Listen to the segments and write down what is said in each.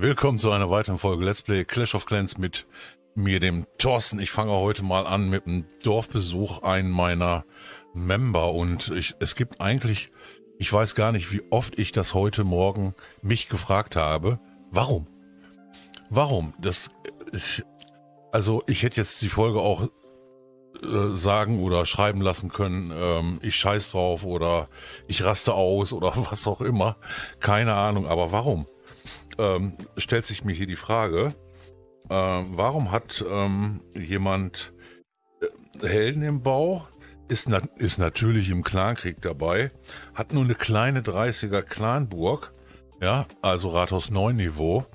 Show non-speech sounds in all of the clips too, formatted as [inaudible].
Willkommen zu einer weiteren Folge Let's Play Clash of Clans mit mir, dem Thorsten. Ich fange heute mal an mit einem Dorfbesuch einen meiner Member und ich, es gibt eigentlich, ich weiß gar nicht, wie oft ich das heute Morgen mich gefragt habe, warum? Warum? Das, ich, also ich hätte jetzt die Folge auch äh, sagen oder schreiben lassen können, ähm, ich scheiß drauf oder ich raste aus oder [laughs] was auch immer. Keine Ahnung, aber warum? Ähm, stellt sich mir hier die Frage, äh, warum hat ähm, jemand äh, Helden im Bau, ist, na ist natürlich im Clankrieg dabei, hat nur eine kleine 30er Clanburg, ja, also Rathaus 9 Niveau,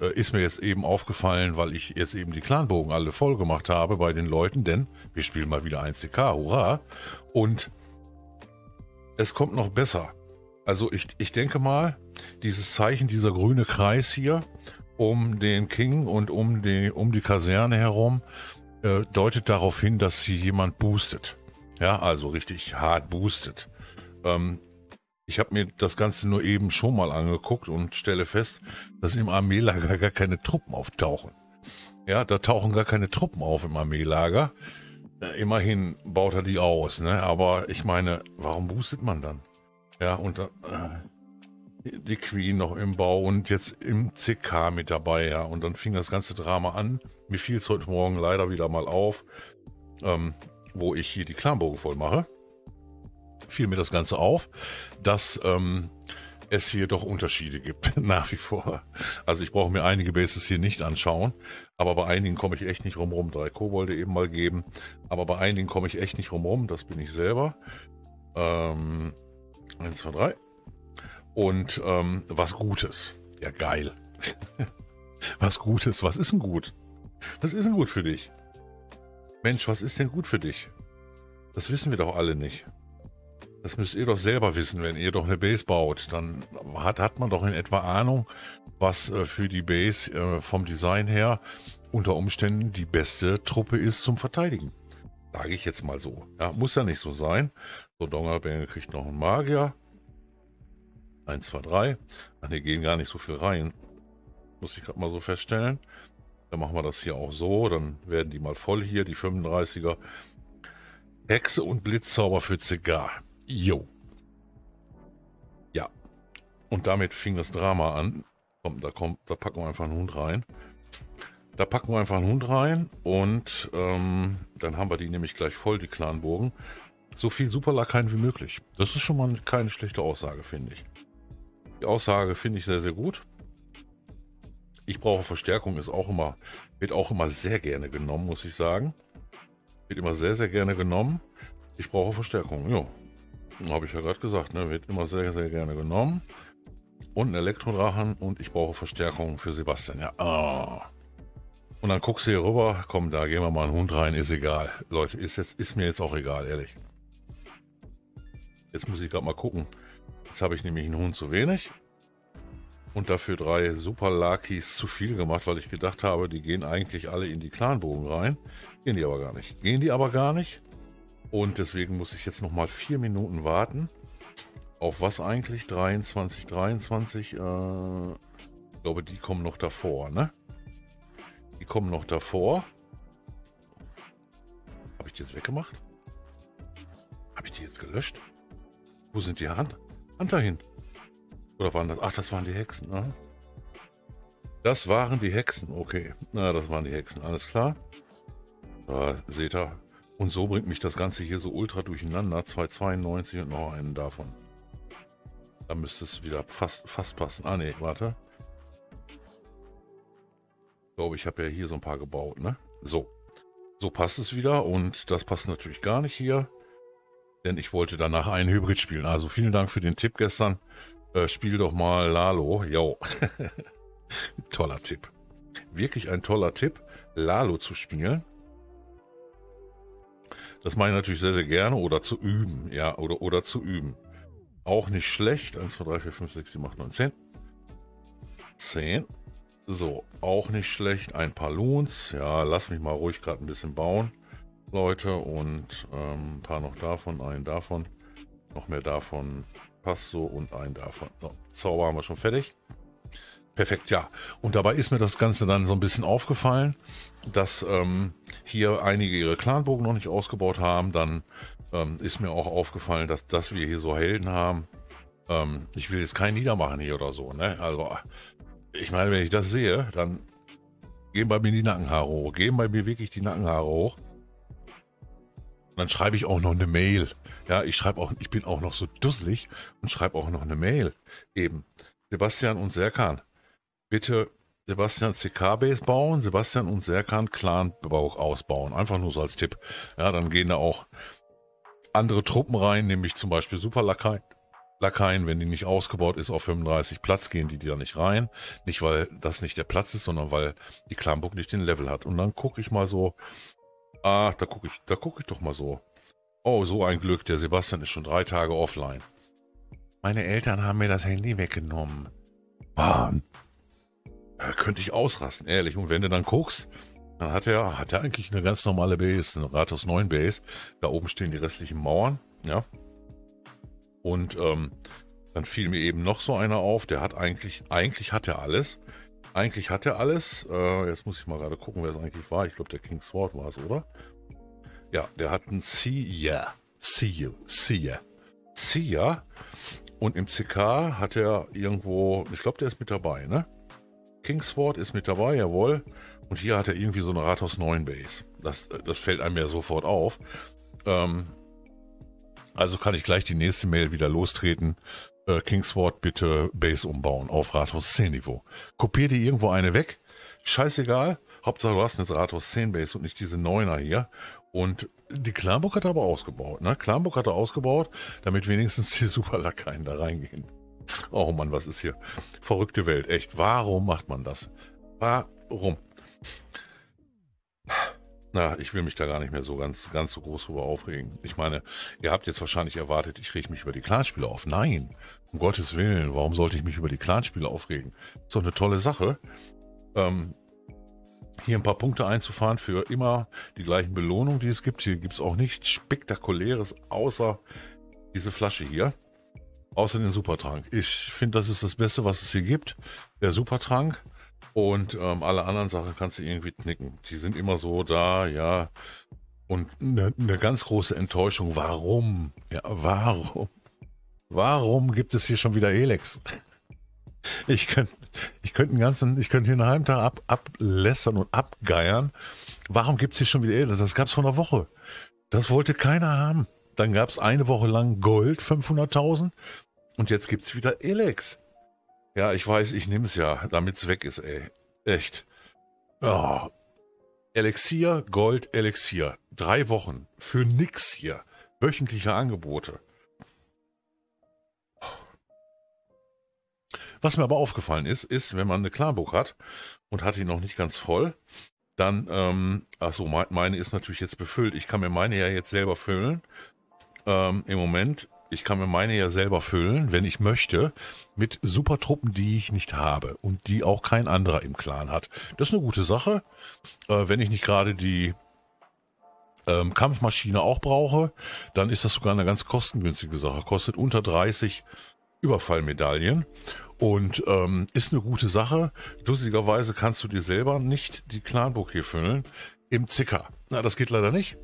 äh, ist mir jetzt eben aufgefallen, weil ich jetzt eben die Clanbogen alle voll gemacht habe bei den Leuten, denn wir spielen mal wieder 1CK, hurra. Und es kommt noch besser. Also ich, ich denke mal, dieses Zeichen, dieser grüne Kreis hier um den King und um die, um die Kaserne herum, äh, deutet darauf hin, dass hier jemand boostet. Ja, also richtig hart boostet. Ähm, ich habe mir das Ganze nur eben schon mal angeguckt und stelle fest, dass im Armeelager gar keine Truppen auftauchen. Ja, da tauchen gar keine Truppen auf im Armeelager. Immerhin baut er die aus, ne? Aber ich meine, warum boostet man dann? Ja, und äh, die Queen noch im Bau und jetzt im CK mit dabei, ja. Und dann fing das ganze Drama an. Mir fiel es heute Morgen leider wieder mal auf, ähm, wo ich hier die Clanbogen voll mache fiel mir das Ganze auf, dass ähm, es hier doch Unterschiede gibt, [laughs] nach wie vor. Also ich brauche mir einige Bases hier nicht anschauen, aber bei einigen komme ich echt nicht rumrum. Drei Kobolde eben mal geben, aber bei einigen komme ich echt nicht rumrum, das bin ich selber. Ähm, eins, zwei, drei. Und ähm, was Gutes. Ja, geil. [laughs] was Gutes, was ist denn gut? Was ist denn gut für dich? Mensch, was ist denn gut für dich? Das wissen wir doch alle nicht. Das müsst ihr doch selber wissen, wenn ihr doch eine Base baut. Dann hat, hat man doch in etwa Ahnung, was äh, für die Base äh, vom Design her unter Umständen die beste Truppe ist zum Verteidigen. Sage ich jetzt mal so. Ja, muss ja nicht so sein. So, Dongerbänge kriegt noch einen Magier. 1, 2, 3. Ach ne, gehen gar nicht so viel rein. Muss ich gerade mal so feststellen. Dann machen wir das hier auch so. Dann werden die mal voll hier, die 35er. Hexe und Blitzzauber für Zigar. Jo. Ja. Und damit fing das Drama an. Komm, da kommt, da packen wir einfach einen Hund rein. Da packen wir einfach einen Hund rein und ähm, dann haben wir die nämlich gleich voll, die Clanburgen. So viel Superlakaien wie möglich. Das ist schon mal keine schlechte Aussage, finde ich. Die Aussage finde ich sehr, sehr gut. Ich brauche Verstärkung, ist auch immer, wird auch immer sehr gerne genommen, muss ich sagen. Wird immer sehr, sehr gerne genommen. Ich brauche Verstärkung, ja. Habe ich ja gerade gesagt, ne? wird immer sehr, sehr gerne genommen. Und ein Elektrodrachen und ich brauche Verstärkung für Sebastian. Ja, oh. Und dann guckst du hier rüber, komm, da gehen wir mal einen Hund rein, ist egal. Leute, ist, jetzt, ist mir jetzt auch egal, ehrlich. Jetzt muss ich gerade mal gucken. Jetzt habe ich nämlich einen Hund zu wenig. Und dafür drei Super Lakis zu viel gemacht, weil ich gedacht habe, die gehen eigentlich alle in die Clanbogen rein. Gehen die aber gar nicht. Gehen die aber gar nicht. Und deswegen muss ich jetzt noch mal vier Minuten warten. Auf was eigentlich? 23, 23. Äh, ich glaube, die kommen noch davor, ne? Die kommen noch davor. Habe ich die jetzt weggemacht? Habe ich die jetzt gelöscht? Wo sind die Hand? Hand dahin. Oder waren das? Ach, das waren die Hexen. Ne? Das waren die Hexen. Okay. Na, das waren die Hexen. Alles klar. Da seht ihr, und so bringt mich das Ganze hier so ultra durcheinander. 292 und noch einen davon. Da müsste es wieder fast, fast passen. Ah ne, warte. Ich glaube, ich habe ja hier so ein paar gebaut, ne? So. So passt es wieder und das passt natürlich gar nicht hier. Denn ich wollte danach einen Hybrid spielen. Also vielen Dank für den Tipp gestern. Äh, spiel doch mal Lalo. Jo. [laughs] toller Tipp. Wirklich ein toller Tipp, Lalo zu spielen. Das mache ich natürlich sehr, sehr gerne. Oder zu üben. Ja, oder, oder zu üben. Auch nicht schlecht. 1, 2, 3, 4, 5, 6, 7, 8, 9, 10. 10. So, auch nicht schlecht. Ein paar Loons. Ja, lass mich mal ruhig gerade ein bisschen bauen, Leute. Und ähm, ein paar noch davon, einen davon. Noch mehr davon. Passt so und einen davon. So, Zauber haben wir schon fertig. Perfekt, ja. Und dabei ist mir das Ganze dann so ein bisschen aufgefallen, dass ähm, hier einige ihre Clanbogen noch nicht ausgebaut haben. Dann ähm, ist mir auch aufgefallen, dass, dass wir hier so Helden haben. Ähm, ich will jetzt keinen niedermachen hier oder so. Ne? Also, ich meine, wenn ich das sehe, dann gehen bei mir die Nackenhaare hoch. Gehen bei mir wirklich die Nackenhaare hoch. Dann schreibe ich auch noch eine Mail. Ja, ich schreibe auch, ich bin auch noch so dusselig und schreibe auch noch eine Mail. Eben. Sebastian und Serkan bitte Sebastian CK-Base bauen, Sebastian und Serkan Clan-Bau ausbauen. Einfach nur so als Tipp. Ja, dann gehen da auch andere Truppen rein, nämlich zum Beispiel Superlakaien. Lakaien, wenn die nicht ausgebaut ist auf 35 Platz, gehen die da nicht rein. Nicht, weil das nicht der Platz ist, sondern weil die Clanburg nicht den Level hat. Und dann gucke ich mal so, ach, da gucke ich, da ich doch mal so. Oh, so ein Glück, der Sebastian ist schon drei Tage offline. Meine Eltern haben mir das Handy weggenommen. Mann, äh, könnte ich ausrasten, ehrlich. Und wenn du dann guckst, dann hat er, hat er eigentlich eine ganz normale Base, eine Rathaus 9 Base. Da oben stehen die restlichen Mauern, ja. Und ähm, dann fiel mir eben noch so einer auf, der hat eigentlich, eigentlich hat er alles. Eigentlich hat er alles. Äh, jetzt muss ich mal gerade gucken, wer es eigentlich war. Ich glaube, der King's Sword war es, oder? Ja, der hat einen Seer. Seer. Seer. Seer. Und im CK hat er irgendwo, ich glaube, der ist mit dabei, ne? Kingsford ist mit dabei, jawohl. Und hier hat er irgendwie so eine Rathaus 9 Base. Das, das fällt einem ja sofort auf. Ähm, also kann ich gleich die nächste Mail wieder lostreten. Äh, Kingsford bitte Base umbauen auf Rathaus 10 Niveau. Kopier dir irgendwo eine weg. Scheißegal. Hauptsache du hast eine Rathaus 10 Base und nicht diese 9er hier. Und die Clanburg hat er aber ausgebaut. Ne? Clanburg hat er ausgebaut, damit wenigstens die [laughs] Superlakaien da reingehen. Oh Mann, was ist hier? Verrückte Welt, echt. Warum macht man das? Warum? Na, ich will mich da gar nicht mehr so ganz, ganz so groß drüber aufregen. Ich meine, ihr habt jetzt wahrscheinlich erwartet, ich rege mich über die Clanspiele auf. Nein, um Gottes Willen, warum sollte ich mich über die Clanspiele aufregen? Ist doch eine tolle Sache. Ähm, hier ein paar Punkte einzufahren für immer die gleichen Belohnungen, die es gibt. Hier gibt es auch nichts Spektakuläres, außer diese Flasche hier. Außer den Supertrank. Ich finde, das ist das Beste, was es hier gibt. Der Supertrank. Und ähm, alle anderen Sachen kannst du irgendwie knicken. Die sind immer so da, ja. Und eine ne ganz große Enttäuschung. Warum? Ja, warum? Warum gibt es hier schon wieder Elex? Ich könnte ich könnt einen hier einen halben Tag ab, ablässern und abgeiern. Warum gibt es hier schon wieder Elex? Das gab es vor einer Woche. Das wollte keiner haben. Dann gab es eine Woche lang Gold, 500.000. Und jetzt gibt es wieder Elex. Ja, ich weiß, ich nehme es ja, damit es weg ist, ey. Echt. Oh. Elixier, Gold, Elixier. Drei Wochen. Für nix hier. Wöchentliche Angebote. Was mir aber aufgefallen ist, ist, wenn man eine Klarbuch hat und hat ihn noch nicht ganz voll, dann, ähm, achso, meine ist natürlich jetzt befüllt. Ich kann mir meine ja jetzt selber füllen ähm, im Moment, ich kann mir meine ja selber füllen, wenn ich möchte, mit Supertruppen, die ich nicht habe und die auch kein anderer im Clan hat. Das ist eine gute Sache. Äh, wenn ich nicht gerade die ähm, Kampfmaschine auch brauche, dann ist das sogar eine ganz kostengünstige Sache. Kostet unter 30 Überfallmedaillen und ähm, ist eine gute Sache. Lustigerweise kannst du dir selber nicht die Clanbook hier füllen im Zicker. Na, das geht leider nicht.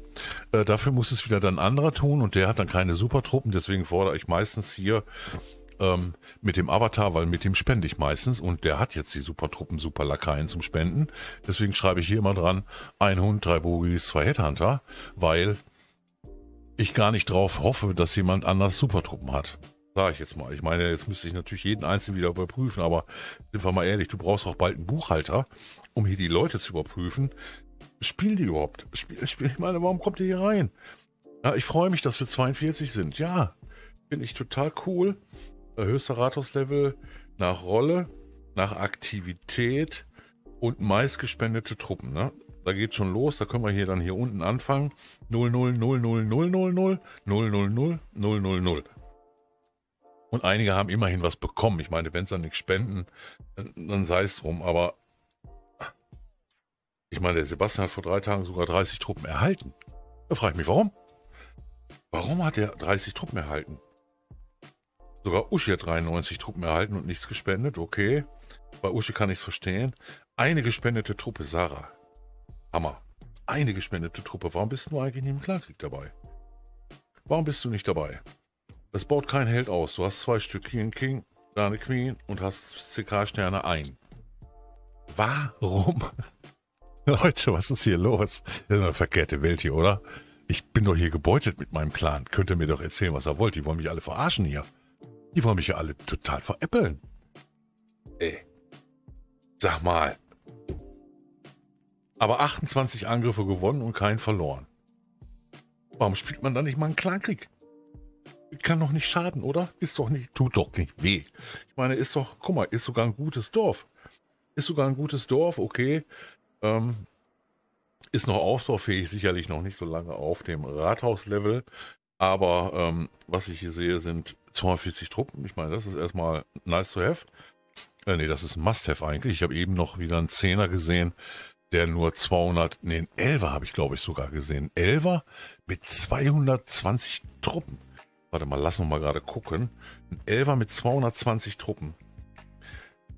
Äh, dafür muss es wieder dann anderer tun und der hat dann keine Supertruppen, deswegen fordere ich meistens hier ähm, mit dem Avatar, weil mit dem spende ich meistens und der hat jetzt die Supertruppen, Superlakaien zum Spenden. Deswegen schreibe ich hier immer dran, ein Hund, drei Bogis, zwei Headhunter, weil ich gar nicht drauf hoffe, dass jemand anders Supertruppen hat. Sag ich jetzt mal. Ich meine, jetzt müsste ich natürlich jeden Einzelnen wieder überprüfen, aber sind wir mal ehrlich, du brauchst auch bald einen Buchhalter, um hier die Leute zu überprüfen spielen die überhaupt? Spiel, spiel, ich meine, warum kommt ihr hier rein? Ja, ich freue mich, dass wir 42 sind. Ja, finde ich total cool. Höchster Rathauslevel nach Rolle, nach Aktivität und meistgespendete Truppen. Ne? Da geht schon los. Da können wir hier dann hier unten anfangen. 0, 0, 0, 0, 0, 0, 0, 0, 0, 0, 0, 0, 0. Und einige haben immerhin was bekommen. Ich meine, wenn sie dann nichts spenden, dann sei es drum. Aber ich meine, der Sebastian hat vor drei Tagen sogar 30 Truppen erhalten. Da frage ich mich, warum? Warum hat er 30 Truppen erhalten? Sogar Uschi hat 93 Truppen erhalten und nichts gespendet. Okay. Bei Uschi kann ich es verstehen. Eine gespendete Truppe, Sarah. Hammer. Eine gespendete Truppe. Warum bist du eigentlich nicht im Klarkrieg dabei? Warum bist du nicht dabei? Es baut kein Held aus. Du hast zwei Stück hier in King, da eine Queen und hast CK-Sterne ein. Warum? [laughs] Leute, was ist hier los? Das ist eine verkehrte Welt hier, oder? Ich bin doch hier gebeutelt mit meinem Clan. Könnt ihr mir doch erzählen, was ihr wollt. Die wollen mich alle verarschen hier. Die wollen mich ja alle total veräppeln. Ey. Sag mal. Aber 28 Angriffe gewonnen und keinen verloren. Warum spielt man dann nicht mal einen Clankrieg? Kann doch nicht schaden, oder? Ist doch nicht, tut doch nicht weh. Ich meine, ist doch, guck mal, ist sogar ein gutes Dorf. Ist sogar ein gutes Dorf, okay. Ähm, ist noch ausbaufähig, sicherlich noch nicht so lange auf dem Rathauslevel. Aber ähm, was ich hier sehe, sind 42 Truppen. Ich meine, das ist erstmal nice to have. Äh, nee, das ist ein Must-have eigentlich. Ich habe eben noch wieder einen Zehner gesehen, der nur 200, nee, ein Elfer habe ich glaube ich sogar gesehen. Elfer mit 220 Truppen. Warte mal, lassen wir mal gerade gucken. Ein Elfer mit 220 Truppen.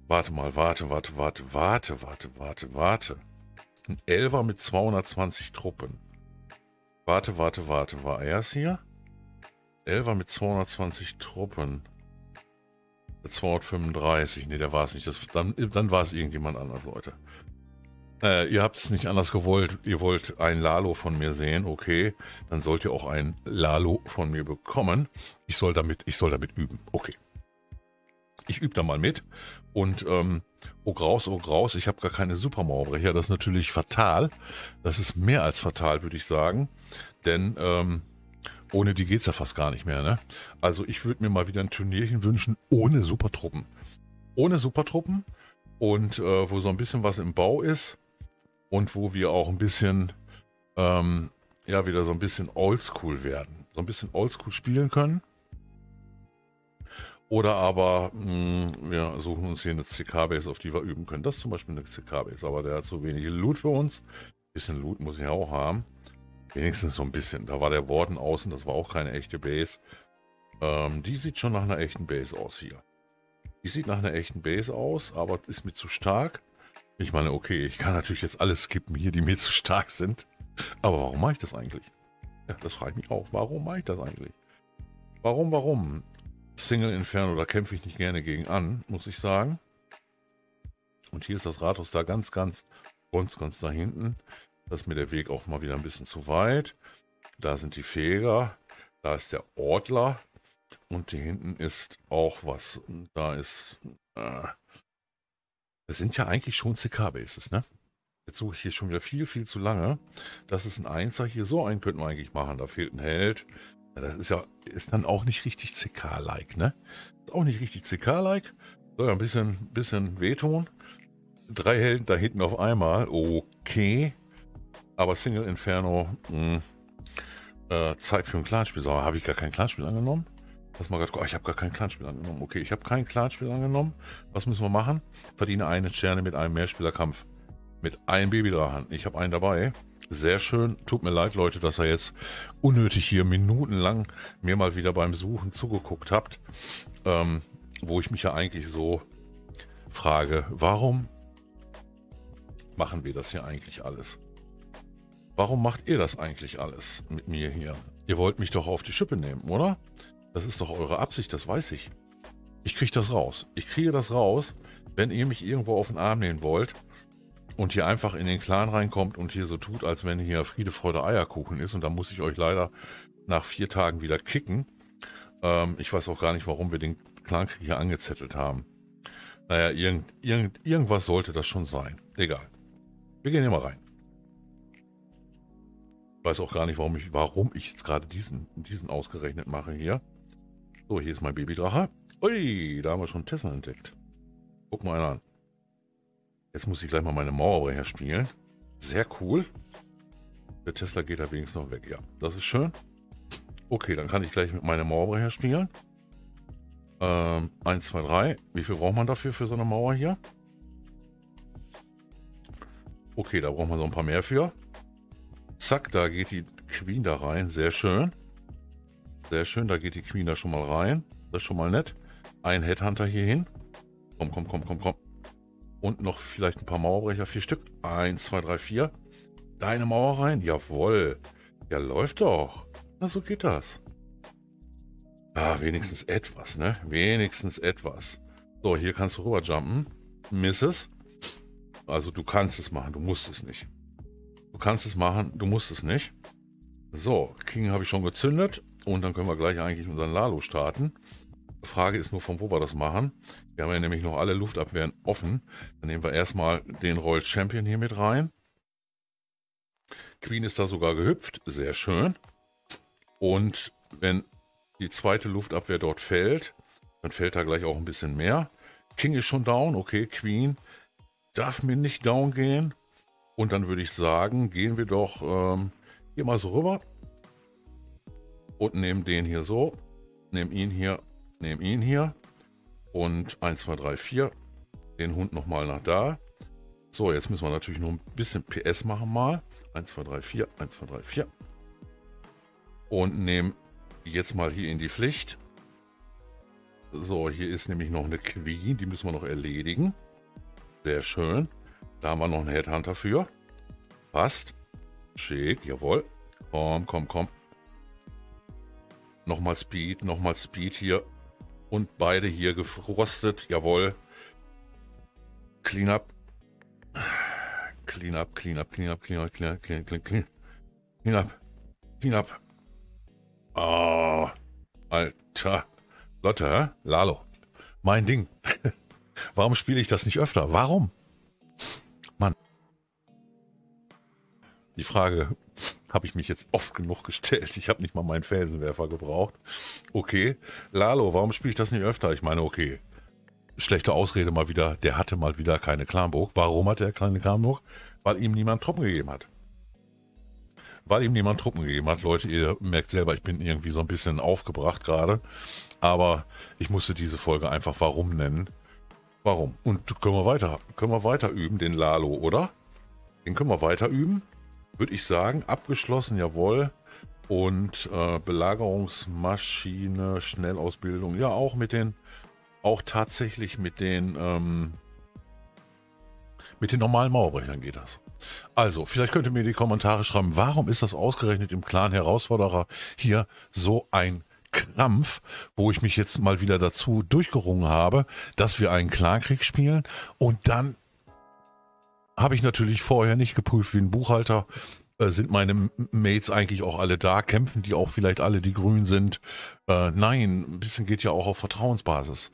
Warte mal, warte, warte, warte, warte, warte, warte, warte. Ein Elfer mit 220 Truppen. Warte, warte, warte, war er es hier? Elfer mit 220 Truppen. 235, nee, der war es nicht. Das, dann dann war es irgendjemand anders, Leute. Äh, ihr habt es nicht anders gewollt. Ihr wollt ein Lalo von mir sehen, okay. Dann sollt ihr auch ein Lalo von mir bekommen. Ich soll damit, ich soll damit üben, okay. Ich übe da mal mit. Und ähm, oh graus, oh graus, ich habe gar keine Supermauerbrecher. Das ist natürlich fatal. Das ist mehr als fatal, würde ich sagen. Denn ähm, ohne die geht es ja fast gar nicht mehr. Ne? Also ich würde mir mal wieder ein Turnierchen wünschen ohne Supertruppen. Ohne Supertruppen und äh, wo so ein bisschen was im Bau ist und wo wir auch ein bisschen, ähm, ja, wieder so ein bisschen oldschool werden. So ein bisschen oldschool spielen können. Oder aber mh, hm, wir suchen uns hier eine CK-Base, auf die wir üben können. Das ist zum Beispiel eine CK-Base, aber der hat so wenig Loot für uns. Ein bisschen Loot muss ich auch haben. Wenigstens so ein bisschen. Da war der Warden außen, das war auch keine echte Base. Ähm, die sieht schon nach einer echten Base aus hier. Die sieht nach einer echten Base aus, aber ist mir zu stark. Ich meine, okay, ich kann natürlich jetzt alles skippen hier, die mir zu stark sind. Aber warum mache ich das eigentlich? Ja, das frage ich mich auch. Warum mache ich das eigentlich? Warum, warum? Single Inferno, da kämpfe ich nicht gerne gegen an, muss ich sagen. Und hier ist das Rathaus da ganz, ganz, ganz, ganz da hinten. Das ist mir der Weg auch mal wieder ein bisschen zu weit. Da sind die Feger. Da ist der Ortler. Und hier hinten ist auch was. Da ist. Äh, das sind ja eigentlich schon CK-Bases, ne? Jetzt suche ich hier schon wieder viel, viel zu lange. Das ist ein Einser hier. So einen könnten wir eigentlich machen. Da fehlt ein Held. Ja, das ist ja ist dann auch nicht richtig CK-like, ne? Ist auch nicht richtig CK-like. Ja ein bisschen, bisschen wehtun. Drei Helden da hinten auf einmal. Okay. Aber Single Inferno, mh, hm, äh, Zeit für ein Clanspiel. So, habe ich gar kein Clanspiel angenommen? Lass mal gerade oh, ich habe gar kein Clanspiel angenommen. Okay, ich habe kein Clanspiel angenommen. Was müssen wir machen? Verdiene eine Sterne mit einem Mehrspielerkampf. Mit einem Babydrachen. Ich habe einen dabei. Sehr schön. Tut mir leid, Leute, dass ihr jetzt unnötig hier minutenlang mir mal wieder beim Suchen zugeguckt habt. Ähm, wo ich mich ja eigentlich so frage, warum machen wir das hier eigentlich alles? Warum macht ihr das eigentlich alles mit mir hier? Ihr wollt mich doch auf die Schippe nehmen, oder? Das ist doch eure Absicht, das weiß ich. Ich kriege das raus. Ich kriege das raus, wenn ihr mich irgendwo auf den Arm nehmen wollt und hier einfach in den Clan reinkommt und hier so tut, als wenn hier Friede, Freude, Eierkuchen ist. Und da muss ich euch leider nach vier Tagen wieder kicken. Ähm, ich weiß auch gar nicht, warum wir den Clankrieg hier angezettelt haben. Naja, irgend, irgend, irgendwas sollte das schon sein. Egal. Wir gehen hier mal rein weiß auch gar nicht, warum ich, warum ich jetzt gerade diesen, diesen ausgerechnet mache hier. So, hier ist mein Babydrache. Ui, da haben wir schon Tesla entdeckt. Guck mal an. Jetzt muss ich gleich mal meine Mauerbrecher spielen. Sehr cool. Der Tesla geht da wenigstens noch weg. Ja, das ist schön. Okay, dann kann ich gleich mit meiner Mauerbrecher spielen. Ähm, 1, 2, 3. Wie viel braucht man dafür für so eine Mauer hier? Okay, da braucht man so ein paar mehr für. Zack, da geht die Queen da rein. Sehr schön. Sehr schön, da geht die Queen da schon mal rein. Das ist schon mal nett. Ein Headhunter hier hin. Komm, komm, komm, komm, komm. Und noch vielleicht ein paar Mauerbrecher. Vier Stück. Eins, zwei, drei, vier. Deine Mauer rein. Jawohl. Ja, läuft doch. Na, so geht das. Ah, wenigstens etwas, ne? Wenigstens etwas. So, hier kannst du rüberjumpen. Miss es. Also du kannst es machen, du musst es nicht. Du kannst es machen, du musst es nicht. So, King habe ich schon gezündet. Und dann können wir gleich eigentlich unseren Lalo starten. Frage ist nur, von wo wir das machen. Wir haben ja nämlich noch alle Luftabwehren offen. Dann nehmen wir erstmal den Royal Champion hier mit rein. Queen ist da sogar gehüpft. Sehr schön. Und wenn die zweite Luftabwehr dort fällt, dann fällt da gleich auch ein bisschen mehr. King ist schon down. Okay, Queen darf mir nicht down gehen. Und dann würde ich sagen, gehen wir doch ähm, hier mal so rüber. Und nehmen den hier so. Nehmen ihn hier. Nehmen ihn hier. Und 1, 2, 3, 4. Den Hund nochmal nach da. So, jetzt müssen wir natürlich nur ein bisschen PS machen mal. 1, 2, 3, 4. 1, 2, 3, 4. Und nehmen jetzt mal hier in die Pflicht. So, hier ist nämlich noch eine Queen. Die müssen wir noch erledigen. Sehr schön. Da haben wir noch einen Headhunter für. Passt. Schick, jawohl. Komm, komm, komm. Nochmal Speed, nochmal Speed hier. Und beide hier gefrostet, jawohl. Clean up. Clean up, clean up, clean up, clean up, clean up, clean up, clean up, clean up. Clean up. Clean up. Oh, Alter. Lotte, Lalo. Mein Ding. [laughs] Warum spiele ich das nicht öfter? Warum? Mann. Die Frage habe ich mich jetzt oft genug gestellt. Ich habe nicht mal meinen Felsenwerfer gebraucht. Okay. Lalo, warum spiele ich das nicht öfter? Ich meine, okay. Schlechte Ausrede mal wieder. Der hatte mal wieder keine Klamburg. Warum hat er keine Klamburg? Weil ihm niemand Truppen gegeben hat. Weil ihm niemand Truppen gegeben hat. Leute, ihr merkt selber, ich bin irgendwie so ein bisschen aufgebracht gerade. Aber ich musste diese Folge einfach Warum nennen. Warum? Und können wir weiter, können wir weiter üben, den Lalo, oder? Den können wir weiter üben. Würde ich sagen, abgeschlossen, jawohl. Und äh, Belagerungsmaschine, Schnellausbildung, ja, auch mit den, auch tatsächlich mit den, ähm, mit den normalen Mauerbrechern geht das. Also, vielleicht könnt ihr mir die Kommentare schreiben, warum ist das ausgerechnet im Clan Herausforderer hier so ein Krampf, wo ich mich jetzt mal wieder dazu durchgerungen habe, dass wir einen Clankrieg spielen und dann habe ich natürlich vorher nicht geprüft wie ein Buchhalter. Äh, sind meine Mates eigentlich auch alle da? Kämpfen die auch vielleicht alle, die grün sind? Äh, nein, ein bisschen geht ja auch auf Vertrauensbasis.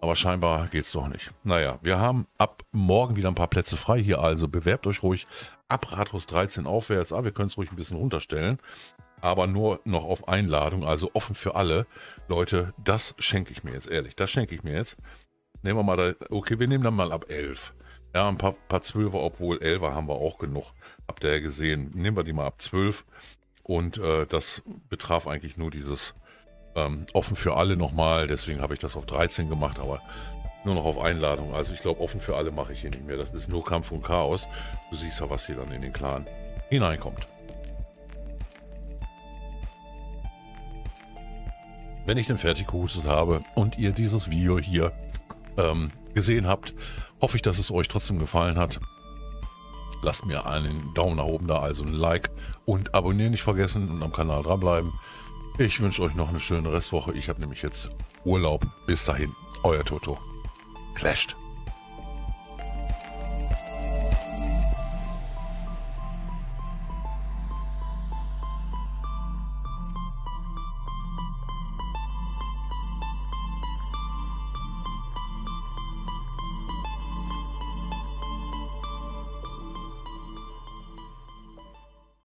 Aber scheinbar geht's doch nicht. Naja, wir haben ab morgen wieder ein paar Plätze frei hier, also bewerbt euch ruhig ab Rathaus 13 aufwärts. Ah, wir können es ruhig ein bisschen runterstellen aber nur noch auf Einladung, also offen für alle. Leute, das schenke ich mir jetzt, ehrlich, das schenke ich mir jetzt. Nehmen wir mal, da, okay, wir nehmen dann mal ab 11. Ja, ein paar, paar Zwölfer, obwohl Elfer haben wir auch genug. Habt ihr ja gesehen. Nehmen wir die mal ab 12. Und äh, das betraf eigentlich nur dieses ähm, offen für alle nochmal. Deswegen habe ich das auf 13 gemacht, aber nur noch auf Einladung. Also ich glaube, offen für alle mache ich hier nicht mehr. Das ist nur Kampf und Chaos. Du siehst ja, was hier dann in den Clan hineinkommt. wenn ich den fertig habe und ihr dieses Video hier ähm, gesehen habt, hoffe ich, dass es euch trotzdem gefallen hat. Lasst mir einen Daumen nach oben da, also ein Like und abonnieren nicht vergessen und am Kanal dranbleiben. Ich wünsche euch noch eine schöne Restwoche. Ich habe nämlich jetzt Urlaub. Bis dahin, euer Toto. Clashed.